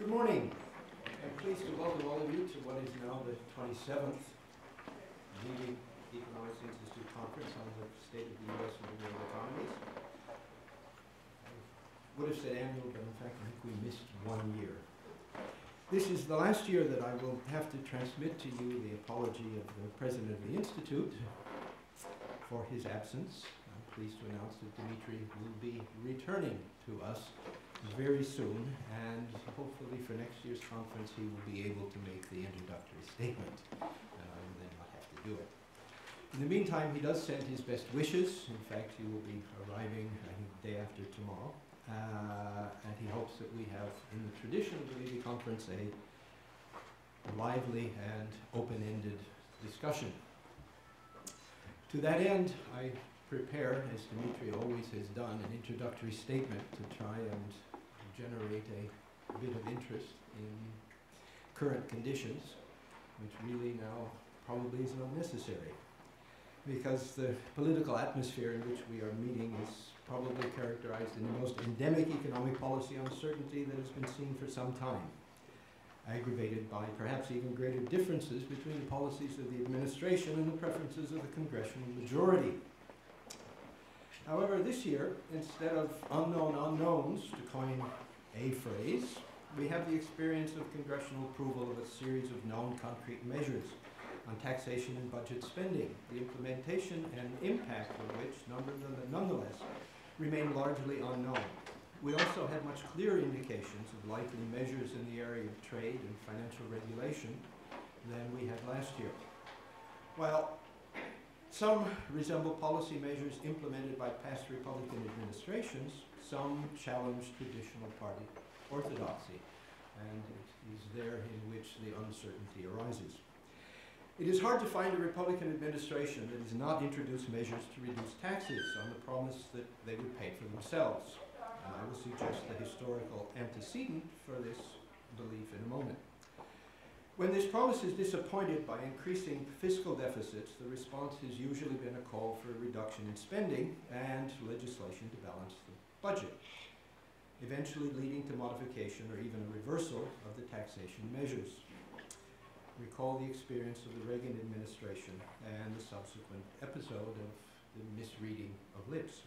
Good morning. I'm pleased to welcome all of you to what is now the 27th Levy Economics Institute Conference on the state of the U.S. and world economies. I would have said annual, but in fact I think we missed one year. This is the last year that I will have to transmit to you the apology of the president of the Institute for his absence. I'm pleased to announce that Dimitri will be returning to us very soon, and hopefully for next year's conference he will be able to make the introductory statement uh, and then not have to do it. In the meantime, he does send his best wishes. In fact, he will be arriving, think, the day after tomorrow. Uh, and he hopes that we have, in the tradition of the Levy Conference, a lively and open-ended discussion. To that end, I prepare, as Dimitri always has done, an introductory statement to try and generate a bit of interest in current conditions, which really now probably is not necessary. Because the political atmosphere in which we are meeting is probably characterized in the most endemic economic policy uncertainty that has been seen for some time, aggravated by perhaps even greater differences between the policies of the administration and the preferences of the congressional majority. However, this year, instead of unknown unknowns, to coin a phrase, we have the experience of congressional approval of a series of known concrete measures on taxation and budget spending, the implementation and impact of which, nonetheless, remain largely unknown. We also have much clearer indications of likely measures in the area of trade and financial regulation than we had last year. While some resemble policy measures implemented by past Republican administrations, some challenge traditional party orthodoxy, and it is there in which the uncertainty arises. It is hard to find a Republican administration that has not introduced measures to reduce taxes on the promise that they would pay for themselves. And I will suggest the historical antecedent for this belief in a moment. When this promise is disappointed by increasing fiscal deficits, the response has usually been a call for a reduction in spending and legislation to balance the budget, eventually leading to modification or even a reversal of the taxation measures recall the experience of the Reagan administration and the subsequent episode of the misreading of lips.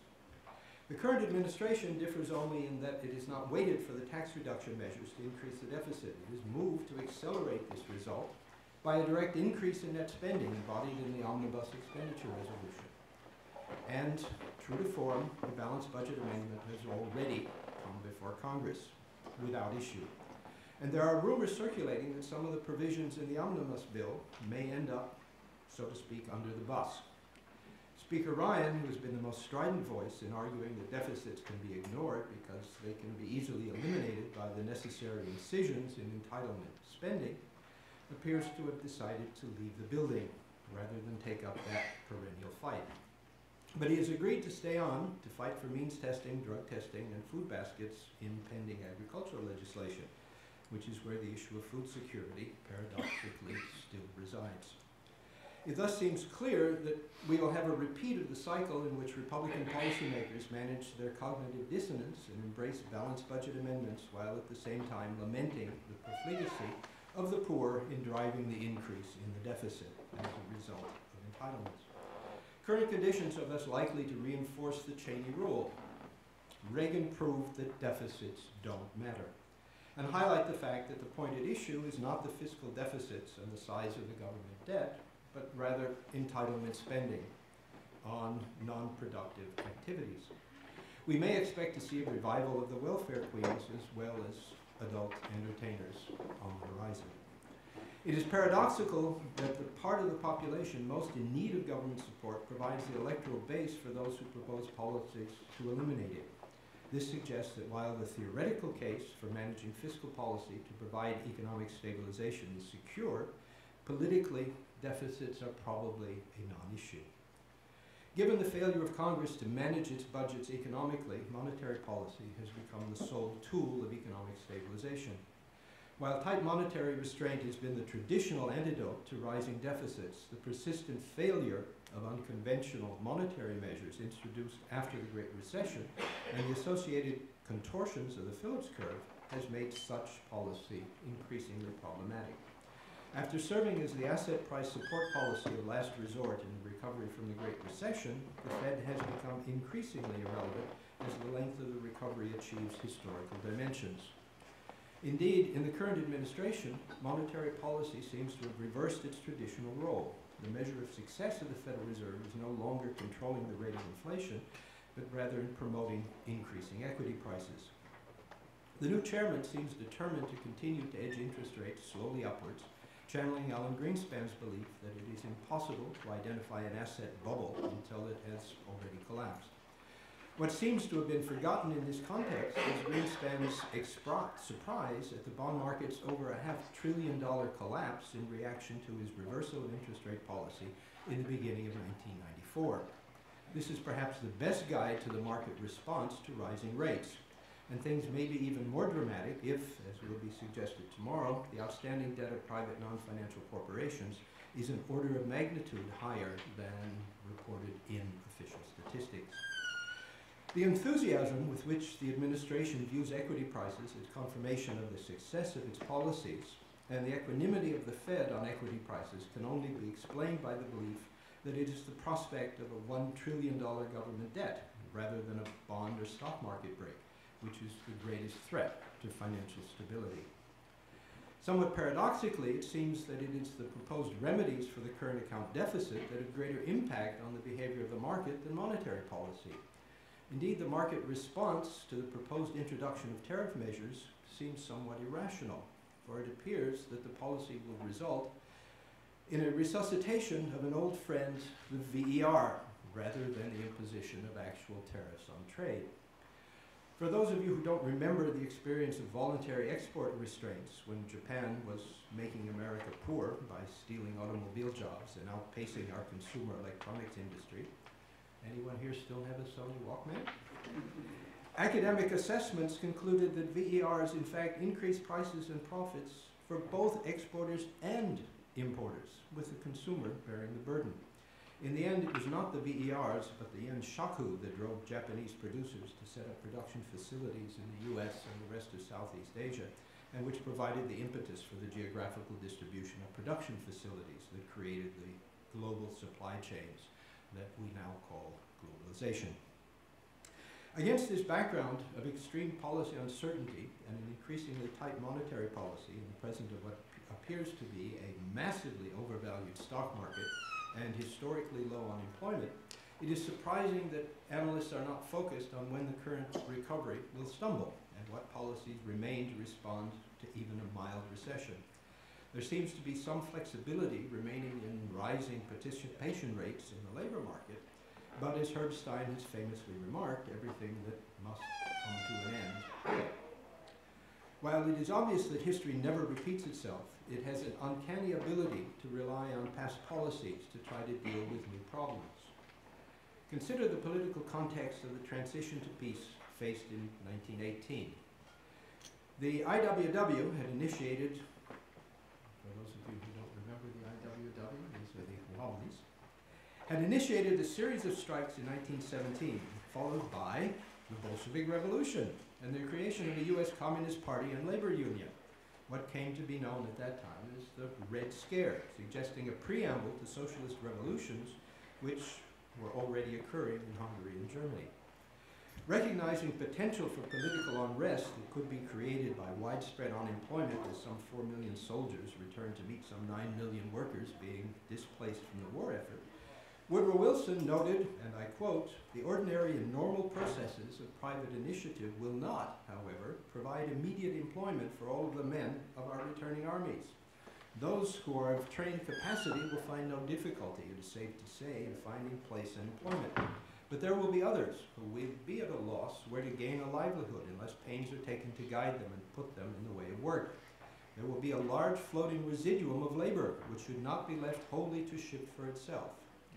The current administration differs only in that it has not waited for the tax reduction measures to increase the deficit. It has moved to accelerate this result by a direct increase in net spending embodied in the Omnibus Expenditure Resolution. And, true to form, the balanced budget amendment has already come before Congress without issue. And there are rumors circulating that some of the provisions in the omnibus bill may end up, so to speak, under the bus. Speaker Ryan, who has been the most strident voice in arguing that deficits can be ignored because they can be easily eliminated by the necessary incisions in entitlement spending, appears to have decided to leave the building rather than take up that perennial fight. But he has agreed to stay on to fight for means testing, drug testing, and food baskets in pending agricultural legislation which is where the issue of food security paradoxically still resides. It thus seems clear that we will have a repeat of the cycle in which Republican policymakers manage their cognitive dissonance and embrace balanced budget amendments while at the same time lamenting the profligacy of the poor in driving the increase in the deficit as a result of entitlements. Current conditions are thus likely to reinforce the Cheney rule. Reagan proved that deficits don't matter and highlight the fact that the point at issue is not the fiscal deficits and the size of the government debt, but rather entitlement spending on non-productive activities. We may expect to see a revival of the welfare queens as well as adult entertainers on the horizon. It is paradoxical that the part of the population most in need of government support provides the electoral base for those who propose policies to eliminate it. This suggests that while the theoretical case for managing fiscal policy to provide economic stabilization is secure, politically, deficits are probably a non-issue. Given the failure of Congress to manage its budgets economically, monetary policy has become the sole tool of economic stabilization. While tight monetary restraint has been the traditional antidote to rising deficits, the persistent failure of unconventional monetary measures introduced after the Great Recession and the associated contortions of the Phillips curve has made such policy increasingly problematic. After serving as the asset price support policy of last resort in the recovery from the Great Recession, the Fed has become increasingly irrelevant as the length of the recovery achieves historical dimensions. Indeed, in the current administration, monetary policy seems to have reversed its traditional role. The measure of success of the Federal Reserve is no longer controlling the rate of inflation, but rather in promoting increasing equity prices. The new chairman seems determined to continue to edge interest rates slowly upwards channeling Alan Greenspan's belief that it is impossible to identify an asset bubble until it has already collapsed. What seems to have been forgotten in this context is Greenspan's surprise at the bond market's over a half trillion dollar collapse in reaction to his reversal of interest rate policy in the beginning of 1994. This is perhaps the best guide to the market response to rising rates and things may be even more dramatic if, as will be suggested tomorrow, the outstanding debt of private non-financial corporations is an order of magnitude higher than reported in official statistics. The enthusiasm with which the administration views equity prices is confirmation of the success of its policies, and the equanimity of the Fed on equity prices can only be explained by the belief that it is the prospect of a $1 trillion government debt rather than a bond or stock market break which is the greatest threat to financial stability. Somewhat paradoxically, it seems that it is the proposed remedies for the current account deficit that have greater impact on the behavior of the market than monetary policy. Indeed, the market response to the proposed introduction of tariff measures seems somewhat irrational, for it appears that the policy will result in a resuscitation of an old friend, the VER, rather than the imposition of actual tariffs on trade. For those of you who don't remember the experience of voluntary export restraints when Japan was making America poor by stealing automobile jobs and outpacing our consumer electronics industry, anyone here still have a Sony Walkman? Academic assessments concluded that VERs in fact increased prices and profits for both exporters and importers, with the consumer bearing the burden. In the end, it was not the VERs, but the yen shaku that drove Japanese producers to set up production facilities in the US and the rest of Southeast Asia, and which provided the impetus for the geographical distribution of production facilities that created the global supply chains that we now call globalization. Against this background of extreme policy uncertainty and an increasingly tight monetary policy in the presence of what appears to be a massively overvalued stock market and historically low unemployment, it is surprising that analysts are not focused on when the current recovery will stumble and what policies remain to respond to even a mild recession. There seems to be some flexibility remaining in rising participation rates in the labor market, but as Herb Stein has famously remarked, everything that must come to an end. While it is obvious that history never repeats itself, it has an uncanny ability to rely on past policies to try to deal with new problems. Consider the political context of the transition to peace faced in 1918. The IWW had initiated, for those of you who don't remember the IWW, these are the Wobblies, had initiated a series of strikes in 1917, followed by the Bolshevik Revolution and the creation of the U.S. Communist Party and Labor Union what came to be known at that time as the Red Scare, suggesting a preamble to socialist revolutions which were already occurring in Hungary and Germany. Recognizing potential for political unrest that could be created by widespread unemployment as some 4 million soldiers returned to meet some 9 million workers being displaced from the war effort, Woodrow Wilson noted, and I quote, the ordinary and normal processes of private initiative will not, however, provide immediate employment for all of the men of our returning armies. Those who are of trained capacity will find no difficulty, it is safe to say, in finding place and employment. But there will be others who will be at a loss where to gain a livelihood unless pains are taken to guide them and put them in the way of work. There will be a large floating residuum of labor which should not be left wholly to shift for itself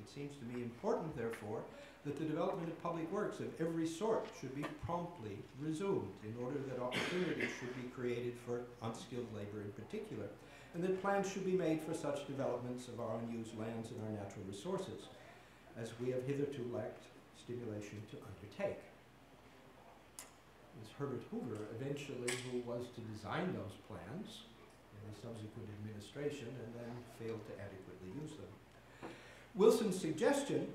It seems to me important, therefore, that the development of public works of every sort should be promptly resumed in order that opportunities should be created for unskilled labor in particular, and that plans should be made for such developments of our unused lands and our natural resources, as we have hitherto lacked stimulation to undertake. It was Herbert Hoover, eventually, who was to design those plans in the subsequent administration and then failed to adequately use them. Wilson's suggestion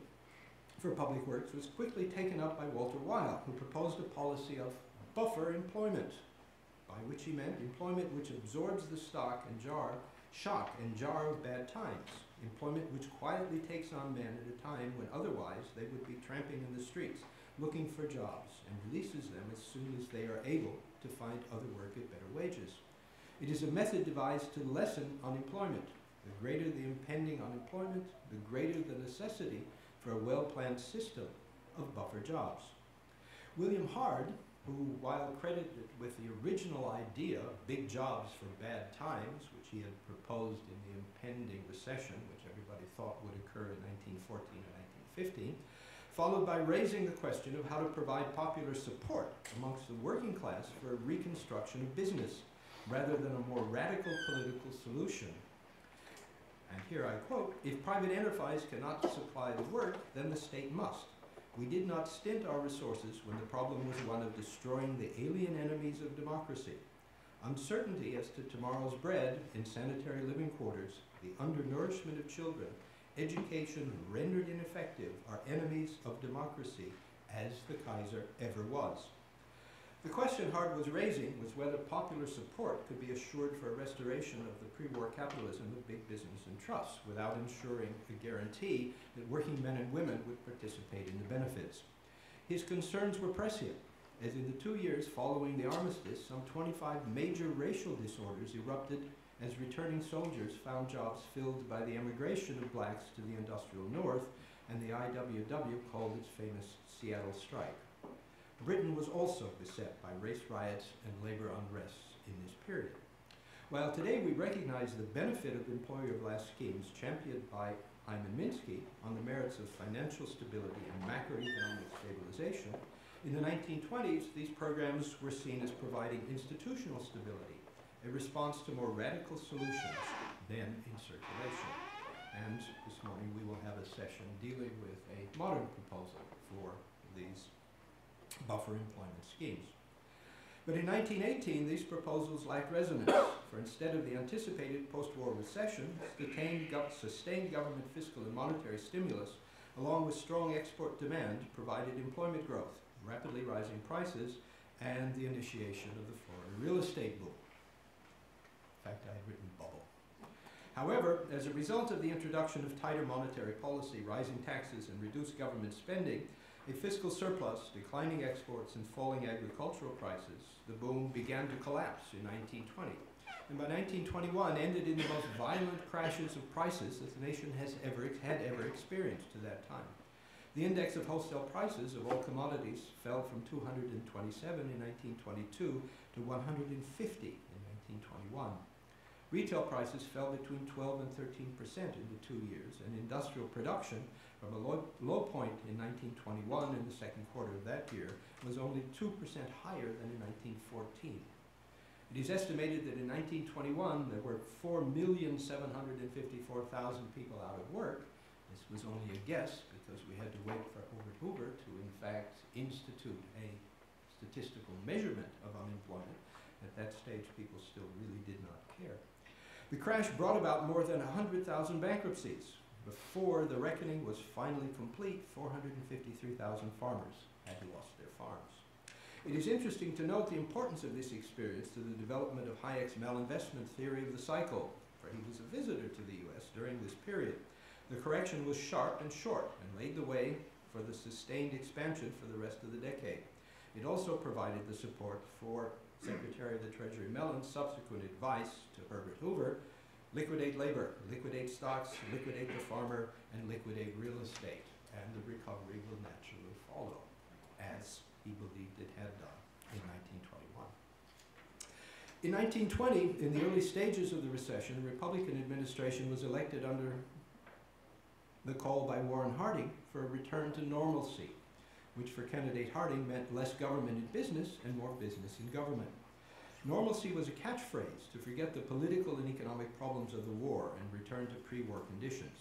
for public works was quickly taken up by Walter Weyl, who proposed a policy of buffer employment, by which he meant employment which absorbs the stock and jar, shock and jar of bad times, employment which quietly takes on men at a time when otherwise they would be tramping in the streets looking for jobs and releases them as soon as they are able to find other work at better wages. It is a method devised to lessen unemployment. The greater the impending unemployment, the greater the necessity for a well-planned system of buffer jobs. William Hard, who, while credited with the original idea of big jobs for bad times, which he had proposed in the impending recession, which everybody thought would occur in 1914 and 1915, followed by raising the question of how to provide popular support amongst the working class for a reconstruction of business, rather than a more radical political solution and here I quote, if private enterprise cannot supply the work, then the state must. We did not stint our resources when the problem was one of destroying the alien enemies of democracy. Uncertainty as to tomorrow's bread in sanitary living quarters, the undernourishment of children, education rendered ineffective are enemies of democracy, as the Kaiser ever was. The question Hard was raising was whether popular support could be assured for a restoration of the pre-war capitalism of big business and trusts without ensuring a guarantee that working men and women would participate in the benefits. His concerns were prescient, as in the two years following the armistice, some 25 major racial disorders erupted as returning soldiers found jobs filled by the emigration of blacks to the industrial north, and the IWW called its famous Seattle strike. Britain was also beset by race riots and labor unrests in this period. While today we recognize the benefit of employer-of-last schemes championed by Hyman Minsky on the merits of financial stability and macroeconomic stabilization, in the 1920s, these programs were seen as providing institutional stability, a response to more radical solutions then in circulation. And this morning we will have a session dealing with a modern proposal for these buffer employment schemes. But in 1918, these proposals lacked resonance, for instead of the anticipated post-war recession, sustained government fiscal and monetary stimulus, along with strong export demand, provided employment growth, rapidly rising prices, and the initiation of the Florida real estate boom. In fact, I had written bubble. However, as a result of the introduction of tighter monetary policy, rising taxes, and reduced government spending, a fiscal surplus, declining exports, and falling agricultural prices, the boom began to collapse in 1920. And by 1921 ended in the most violent crashes of prices that the nation has ever, had ever experienced to that time. The index of wholesale prices of all commodities fell from 227 in 1922 to 150 in 1921. Retail prices fell between 12 and 13 percent in the two years, and industrial production from a low, low point in 1921 in the second quarter of that year was only 2% higher than in 1914. It is estimated that in 1921 there were 4,754,000 people out of work. This was only a guess because we had to wait for Herbert Hoover to in fact institute a statistical measurement of unemployment. At that stage people still really did not care. The crash brought about more than 100,000 bankruptcies, before the reckoning was finally complete, 453,000 farmers had lost their farms. It is interesting to note the importance of this experience to the development of Hayek's malinvestment theory of the cycle, for he was a visitor to the US during this period. The correction was sharp and short and laid the way for the sustained expansion for the rest of the decade. It also provided the support for Secretary of the Treasury Mellon's subsequent advice to Herbert Hoover liquidate labor, liquidate stocks, liquidate the farmer, and liquidate real estate. And the recovery will naturally follow, as he believed it had done in 1921. In 1920, in the early stages of the recession, a Republican administration was elected under the call by Warren Harding for a return to normalcy, which for candidate Harding meant less government in business and more business in government. Normalcy was a catchphrase to forget the political and economic problems of the war and return to pre-war conditions.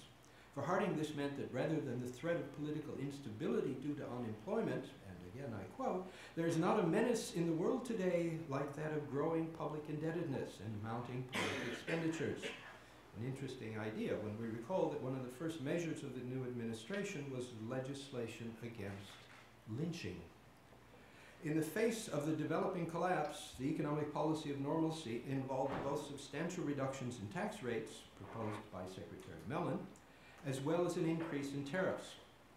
For Harding, this meant that rather than the threat of political instability due to unemployment, and again I quote, there is not a menace in the world today like that of growing public indebtedness and mounting public expenditures. An interesting idea when we recall that one of the first measures of the new administration was legislation against lynching. In the face of the developing collapse, the economic policy of normalcy involved both substantial reductions in tax rates, proposed by Secretary Mellon, as well as an increase in tariffs.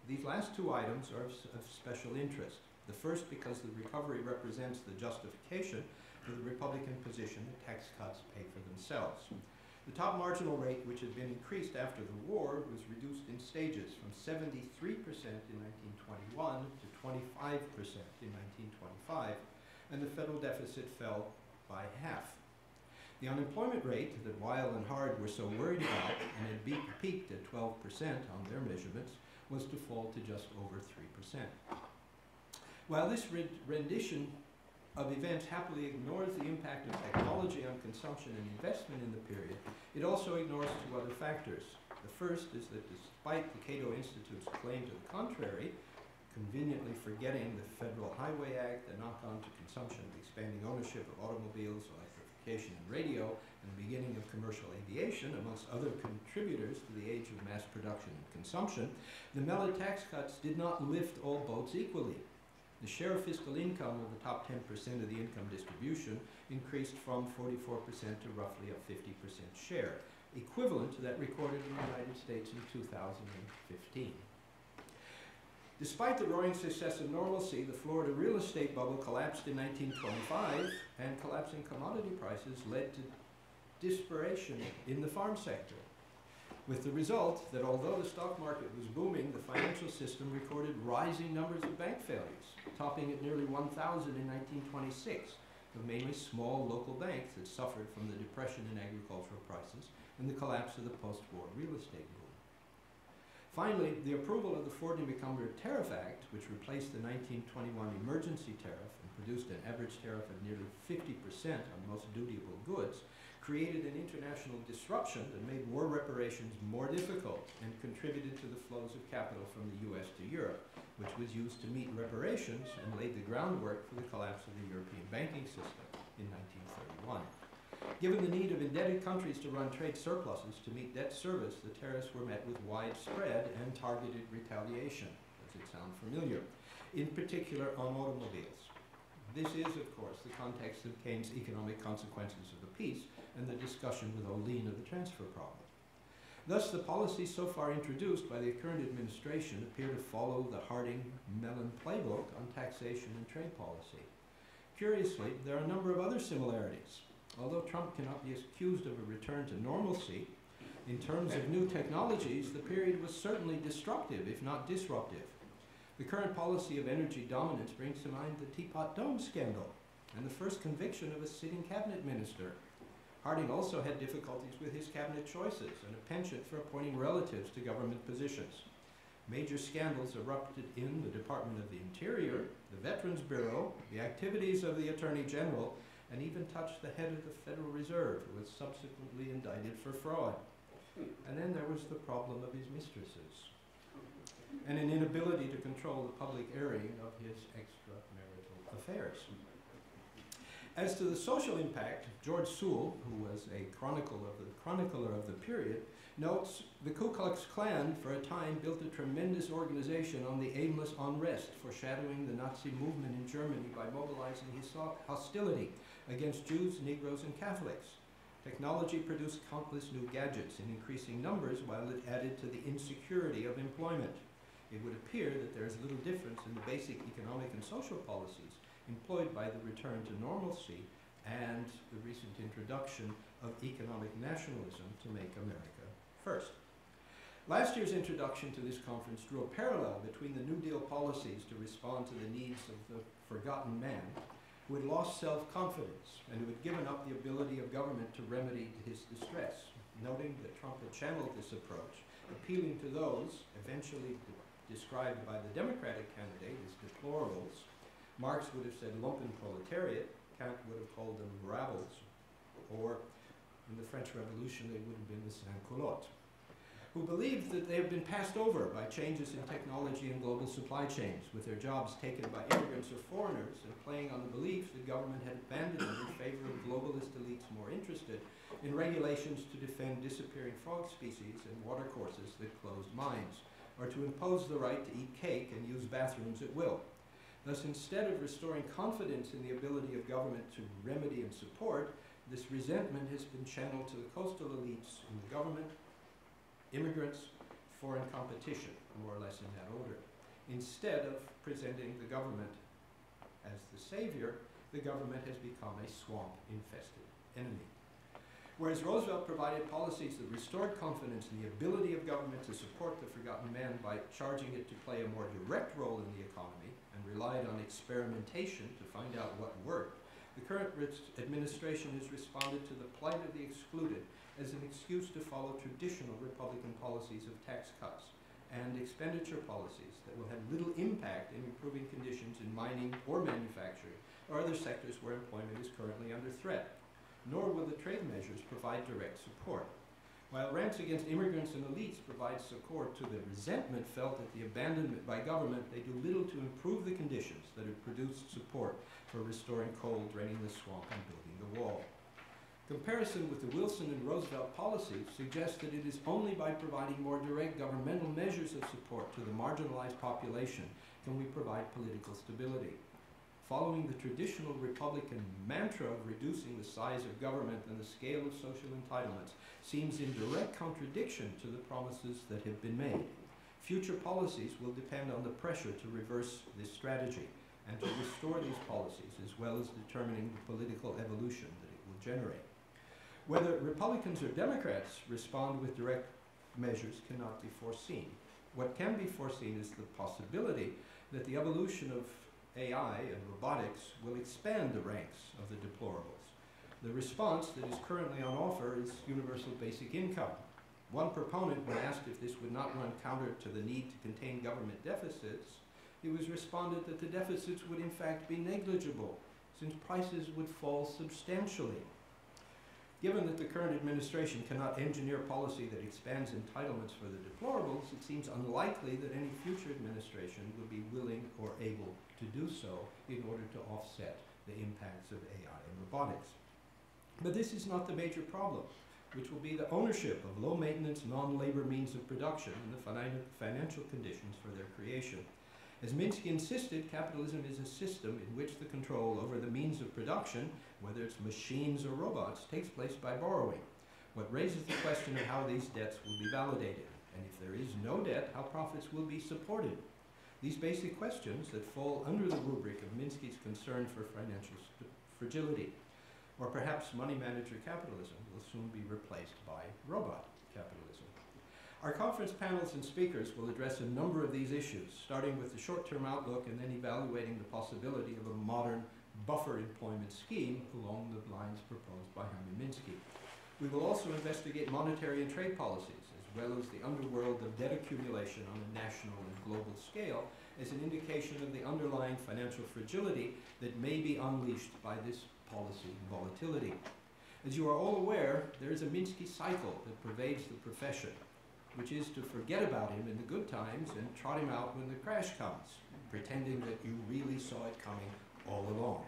These last two items are of, special interest. The first because the recovery represents the justification for the Republican position that tax cuts pay for themselves. The top marginal rate, which had been increased after the war, was reduced stages from 73% in 1921 to 25% in 1925, and the federal deficit fell by half. The unemployment rate that Weyl and Hard were so worried about and had peaked at 12% on their measurements was to fall to just over 3%. While this rendition of events happily ignores the impact of technology on consumption and investment in the period, it also ignores two other factors. The first is that despite the Cato Institute's claim to the contrary, conveniently forgetting the Federal Highway Act, the knock-on to consumption of expanding ownership of automobiles, electrification and radio, and the beginning of commercial aviation, amongst other contributors to the age of mass production and consumption, the Mellon tax cuts did not lift all boats equally. The share of fiscal income of the top 10% of the income distribution increased from 44% to roughly a 50% share, equivalent to that recorded in the United States in 2015. Despite the roaring success of normalcy, the Florida real estate bubble collapsed in 1925, and collapsing commodity prices led to desperation in the farm sector. With the result that although the stock market was booming, the financial system recorded rising numbers of bank failures, topping at nearly 1,000 in 1926, of mainly small local banks that suffered from the depression in agricultural prices and the collapse of the post-war real estate boom. Finally, the approval of the Fordney-McCumber Tariff Act, which replaced the 1921 emergency tariff and produced an average tariff of nearly 50% on most dutiable goods, created an international disruption that made war reparations more difficult and contributed to the flows of capital from the US to Europe, which was used to meet reparations and laid the groundwork for the collapse of the European banking system in 1931. Given the need of indebted countries to run trade surpluses to meet debt service, the tariffs were met with widespread and targeted retaliation. Does it sound familiar? In particular on automobiles. This is, of course, the context of Keynes' economic consequences of the peace and the discussion with Ohlin of the transfer problem. Thus, the policies so far introduced by the current administration appear to follow the Harding-Mellon playbook on taxation and trade policy. Curiously, there are a number of other similarities. Although Trump cannot be accused of a return to normalcy, in terms of new technologies, the period was certainly destructive, if not disruptive. The current policy of energy dominance brings to mind the Teapot Dome scandal and the first conviction of a sitting cabinet minister. Harding also had difficulties with his cabinet choices and a penchant for appointing relatives to government positions. Major scandals erupted in the Department of the Interior, the Veterans Bureau, the activities of the Attorney General, and even touched the head of the Federal Reserve, who was subsequently indicted for fraud. And then there was the problem of his mistresses, and an inability to control the public airing of his extramarital affairs. As to the social impact, George Soule, who was a chronicler of the, chronicler of the period, notes the Ku Klux Klan for a time built a tremendous organization on the aimless unrest, foreshadowing the Nazi movement in Germany by mobilizing his hostility against Jews, Negroes, and Catholics. Technology produced countless new gadgets in increasing numbers while it added to the insecurity of employment. It would appear that there is little difference in the basic economic and social policies employed by the return to normalcy and the recent introduction of economic nationalism to make America first. Last year's introduction to this conference drew a parallel between the New Deal policies to respond to the needs of the forgotten man who had lost self-confidence and who had given up the ability of government to remedy his distress, noting that Trump had channeled this approach appealing to those eventually de- described by the Democratic candidate as deplorables. Marx would have said lumpen proletariat, Kant would have called them rabbles, or in the French Revolution they would have been the sans-culottes, who believed that they have been passed over by changes in technology and global supply chains, with their jobs taken by immigrants or foreigners, and playing on the belief that government had abandoned them in favor of globalist elites more interested in regulations to defend disappearing frog species and watercourses that closed mines, or to impose the right to eat cake and use bathrooms at will. Thus, instead of restoring confidence in the ability of government to remedy and support, this resentment has been channeled to the coastal elites in the government, immigrants, foreign competition, more or less in that order. Instead of presenting the government as the savior, the government has become a swamp-infested enemy. Whereas Roosevelt provided policies that restored confidence in the ability of government to support the forgotten man by charging it to play a more direct role in the economy relied on experimentation to find out what worked, the current administration has responded to the plight of the excluded as an excuse to follow traditional Republican policies of tax cuts and expenditure policies that will have little impact in improving conditions in mining or manufacturing or other sectors where employment is currently under threat. Nor will the trade measures provide direct support. While rants against immigrants and elites provide support to the resentment felt at the abandonment by government, they do little to improve the conditions that have produced support for restoring coal, draining the swamp, and building the wall. Comparison with the Wilson and Roosevelt policies suggests that it is only by providing more direct governmental measures of support to the marginalized population can we provide political stability. Following the traditional Republican mantra of reducing the size of government and the scale of social entitlements seems in direct contradiction to the promises that have been made. Future policies will depend on the pressure to reverse this strategy and to restore these policies, as well as determining the political evolution that it will generate. Whether Republicans or Democrats respond with direct measures cannot be foreseen. What can be foreseen is the possibility that the evolution of AI and robotics will expand the ranks of the deplorables. The response that is currently on offer is universal basic income. One proponent, when asked if this would not run counter to the need to contain government deficits, it was responded that the deficits would in fact be negligible, since prices would fall substantially. Given that the current administration cannot engineer policy that expands entitlements for the deplorables, it seems unlikely that any future administration would be willing or able to do so in order to offset the impacts of AI and robotics. But this is not the major problem, which will be the ownership of low maintenance, non labor means of production and the financial conditions for their creation. As Minsky insisted, capitalism is a system in which the control over the means of production, whether it's machines or robots, takes place by borrowing. What raises the question of how these debts will be validated, and if there is no debt, how profits will be supported. These basic questions that fall under the rubric of Minsky's concern for financial fragility, or perhaps money manager capitalism, will soon be replaced by robot capitalism. Our conference panels and speakers will address a number of these issues, starting with the short-term outlook and then evaluating the possibility of a modern buffer employment scheme along the lines proposed by Hyman Minsky. We will also investigate monetary and trade policies, as well as the underworld of debt accumulation on a national and global scale, as an indication of the underlying financial fragility that may be unleashed by this policy volatility. As you are all aware, there is a Minsky cycle that pervades the profession which is to forget about him in the good times and trot him out when the crash comes, pretending that you really saw it coming all along.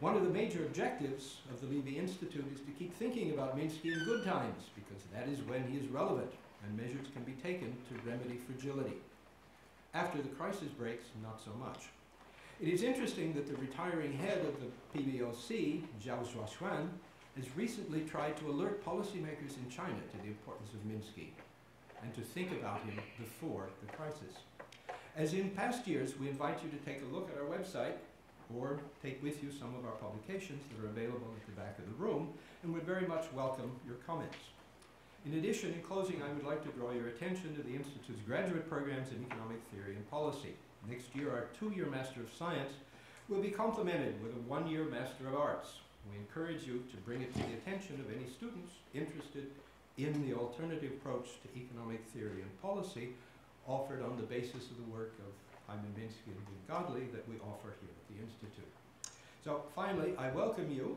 One of the major objectives of the Levy Institute is to keep thinking about Minsky in good times, because that is when he is relevant and measures can be taken to remedy fragility. After the crisis breaks, not so much. It is interesting that the retiring head of the PBOC, Zhou Xiaochuan, has recently tried to alert policymakers in China to the importance of Minsky and to think about him before the crisis. As in past years, we invite you to take a look at our website or take with you some of our publications that are available at the back of the room, and would very much welcome your comments. In addition, in closing, I would like to draw your attention to the Institute's graduate programs in economic theory and policy. Next year, our two-year Master of Science will be complemented with a one-year Master of Arts. We encourage you to bring it to the attention of any students interested in the alternative approach to economic theory and policy offered on the basis of the work of Hyman Minsky and Wynne Godley that we offer here at the Institute. So finally, I welcome you.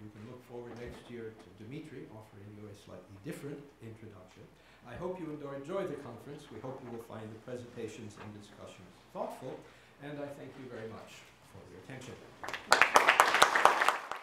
You can look forward next year to Dimitri offering you a slightly different introduction. I hope you enjoy the conference. We hope you will find the presentations and discussions thoughtful, and I thank you very much for your attention.